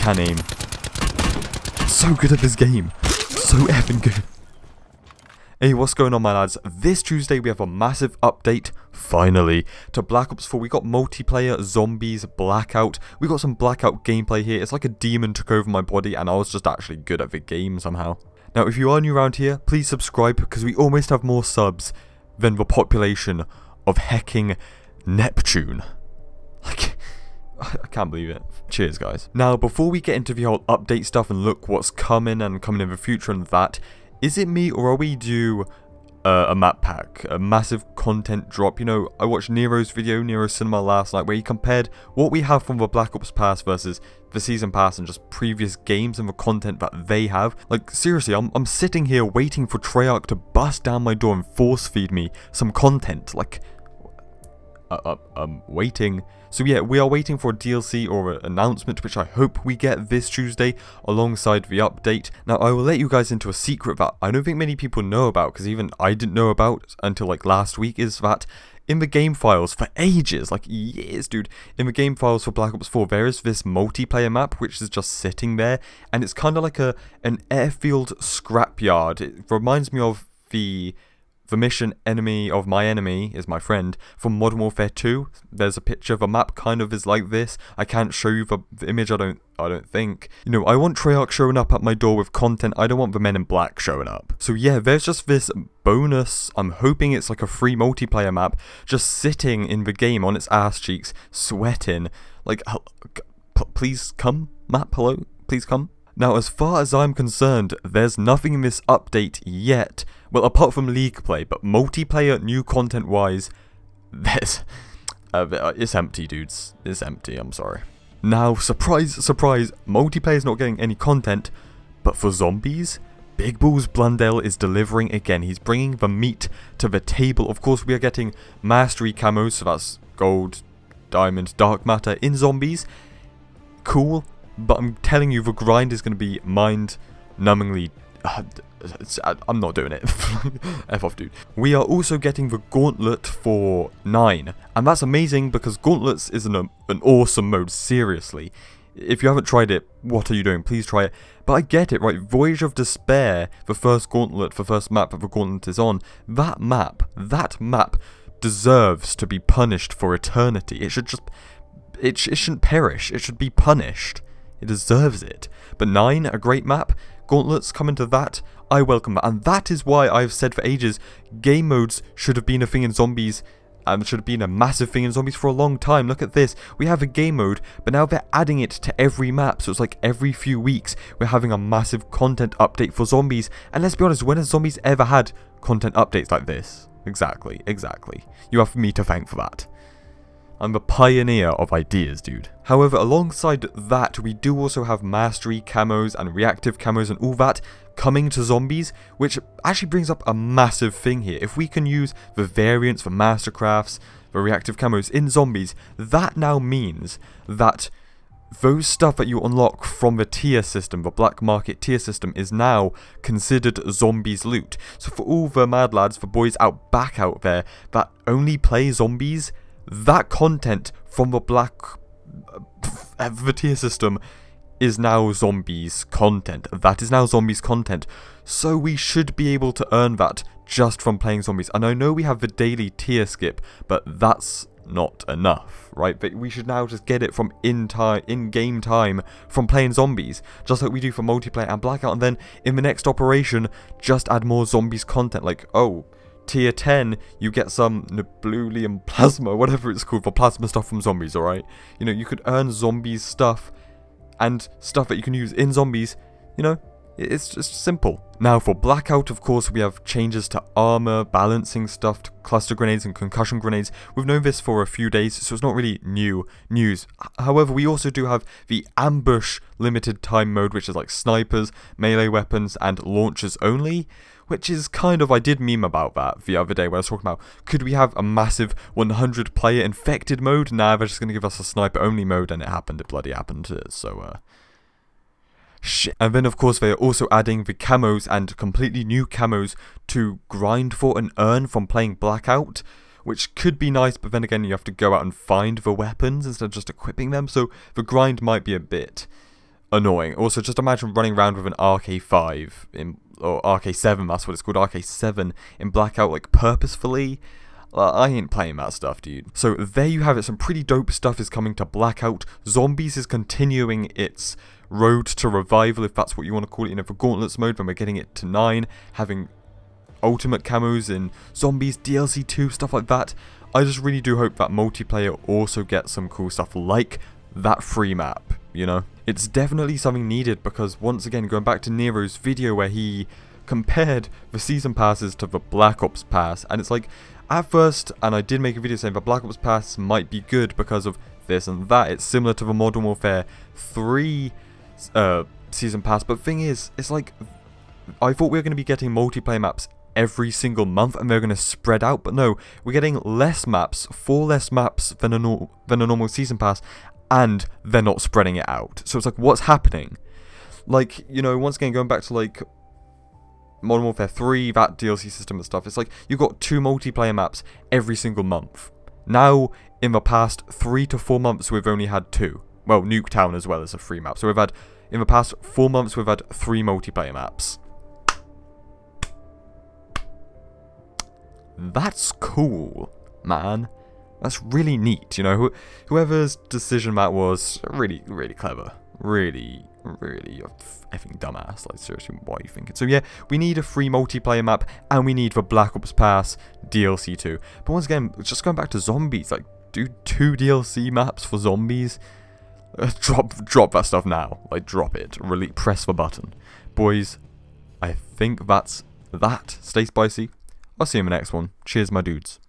can aim. So good at this game. So effing good. Hey, what's going on my lads? This Tuesday we have a massive update, finally, to Black Ops 4. We got multiplayer, zombies, blackout. We got some blackout gameplay here. It's like a demon took over my body and I was just actually good at the game somehow. Now, if you are new around here, please subscribe because we almost have more subs than the population of hecking Neptune. I can't believe it. Cheers, guys. Now, before we get into the whole update stuff and look what's coming and coming in the future and that, is it me or are we due uh, a map pack, a massive content drop. You know, I watched Nero's video, Nero Cinema last night, where he compared what we have from the Black Ops Pass versus the Season Pass and just previous games and the content that they have. Like, seriously, I'm, I'm sitting here waiting for Treyarch to bust down my door and force feed me some content. Like, uh, uh, um, waiting. So yeah, we are waiting for a DLC or an announcement, which I hope we get this Tuesday alongside the update. Now, I will let you guys into a secret that I don't think many people know about, because even I didn't know about until like last week, is that in the game files for ages, like years, dude, in the game files for Black Ops 4, there is this multiplayer map which is just sitting there, and it's kind of like a an airfield scrapyard. It reminds me of the the mission enemy of my enemy is my friend from Modern Warfare 2. There's a picture of a map kind of is like this. I can't show you the, the image, I don't I don't think. You know, I want Treyarch showing up at my door with content. I don't want the men in black showing up. So yeah, there's just this bonus. I'm hoping it's like a free multiplayer map just sitting in the game on its ass cheeks, sweating. Like, please come, map, hello? Please come? Now, as far as I'm concerned, there's nothing in this update yet, well, apart from League play, but multiplayer, new content-wise, there's... Uh, it's empty, dudes. It's empty, I'm sorry. Now, surprise, surprise, multiplayer's not getting any content, but for zombies, Big Balls Blundell is delivering again. He's bringing the meat to the table. Of course, we are getting Mastery camos, so that's gold, diamond, dark matter in zombies. Cool, but I'm telling you, the grind is going to be mind-numbingly... Uh, I'm not doing it. F off, dude. We are also getting the Gauntlet for 9. And that's amazing because Gauntlets is an, an awesome mode, seriously. If you haven't tried it, what are you doing? Please try it. But I get it, right? Voyage of Despair, the first Gauntlet, the first map that the Gauntlet is on. That map, that map deserves to be punished for eternity. It should just... It, it shouldn't perish. It should be punished. It deserves it. But 9, a great map, gauntlets come into that, I welcome that. And that is why I've said for ages, game modes should have been a thing in zombies and should have been a massive thing in zombies for a long time. Look at this. We have a game mode, but now they're adding it to every map. So it's like every few weeks we're having a massive content update for zombies. And let's be honest, when has zombies ever had content updates like this? Exactly, exactly. You have me to thank for that. I'm the pioneer of ideas, dude. However, alongside that, we do also have mastery camos and reactive camos and all that coming to zombies, which actually brings up a massive thing here. If we can use the variants for mastercrafts, the reactive camos in zombies, that now means that those stuff that you unlock from the tier system, the black market tier system, is now considered zombies loot. So for all the mad lads, the boys out back out there that only play zombies, that content from the black uh, the tier system is now zombies content. That is now zombies content. So we should be able to earn that just from playing zombies. And I know we have the daily tier skip, but that's not enough, right? But we should now just get it from in time, in game time, from playing zombies, just like we do for multiplayer and blackout. And then in the next operation, just add more zombies content. Like, oh, tier 10, you get some Nebulium Plasma, whatever it's called, for plasma stuff from zombies, alright? You know, you could earn zombies stuff and stuff that you can use in zombies, you know, it's just simple. Now for Blackout, of course, we have changes to armor, balancing stuff, to cluster grenades and concussion grenades. We've known this for a few days, so it's not really new news. However, we also do have the ambush limited time mode, which is like snipers, melee weapons, and launchers only which is kind of, I did meme about that the other day when I was talking about, could we have a massive 100 player infected mode? Nah, they're just going to give us a sniper only mode, and it happened, it bloody happened, so, uh, shit. And then, of course, they are also adding the camos and completely new camos to grind for and earn from playing Blackout, which could be nice, but then again, you have to go out and find the weapons instead of just equipping them, so the grind might be a bit annoying. Also, just imagine running around with an RK5 in or RK7, that's what it's called, RK7 in Blackout, like purposefully. I ain't playing that stuff, dude. So there you have it. Some pretty dope stuff is coming to Blackout. Zombies is continuing its road to revival, if that's what you want to call it, you know, for Gauntlets mode, when we're getting it to 9, having ultimate camos and Zombies, DLC 2, stuff like that. I just really do hope that multiplayer also gets some cool stuff like that free map, you know? It's definitely something needed because once again, going back to Nero's video where he compared the season passes to the Black Ops pass, and it's like, at first, and I did make a video saying the Black Ops pass might be good because of this and that, it's similar to the Modern Warfare 3 uh, season pass, but thing is, it's like, I thought we were going to be getting multiplayer maps every single month and they're going to spread out but no we're getting less maps four less maps than a, no than a normal season pass and they're not spreading it out. So it's like, what's happening? Like, you know, once again, going back to like Modern Warfare 3, that DLC system and stuff, it's like you've got two multiplayer maps every single month. Now, in the past three to four months, we've only had two. Well, Nuketown as well as a free map. So we've had, in the past four months, we've had three multiplayer maps. That's cool, man. That's really neat, you know. whoever's decision that was, really, really clever. Really, really effing dumbass. Like, seriously, what are you thinking? So, yeah, we need a free multiplayer map, and we need the Black Ops Pass DLC too. But once again, just going back to zombies, like, do two DLC maps for zombies? Drop, drop that stuff now. Like, drop it. Really, press the button. Boys, I think that's that. Stay spicy. I'll see you in the next one. Cheers, my dudes.